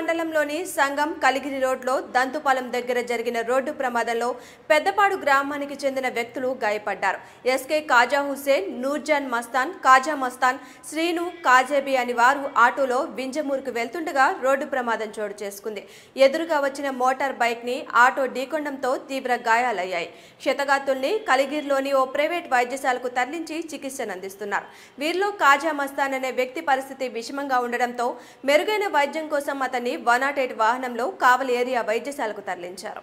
మండలంలోని సంగం కలిగిరి రోడ్లో దంతుపాలెం దగ్గర జరిగిన రోడ్డు ప్రమాదంలో పెద్దపాడు గ్రామానికి చెందిన వ్యక్తులు గాయపడ్డారు. ఎస్కే కాజా హుసేన్ నూర్జాన్ మస్తాన్ కాజా మస్తాన్ శ్రీను కాజేబీ అని వారు ఆటోలో వింజమూరుకు వెళ్తుండగా రోడ్డు ప్రమాదం చోటు చేసుకుంది. ఎదురుగా వచ్చిన మోటార్ బైక్ని ఆటో ఢీకొండంతో తీవ్ర గాయాలయ్యాయి. క్షతగాతుల్ని కలిగిరిలోని ఓ ప్రైవేట్ వైద్యశాలకు తరలించి చికిత్సను అందిస్తున్నారు వీరిలో కాజా మస్తాన్ అనే వ్యక్తి పరిస్థితి విషమంగా ఉండడంతో మెరుగైన వైద్యం కోసం అతన్ని ఎమ్మెల్యే వన్ వాహనంలో కావలి ఏరియా వైద్యశాలకు తరలించారు.